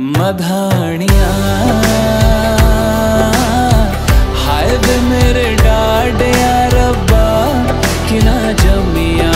मधानिया। हाय वे मेरे डाडे रब्बा कि जमिया।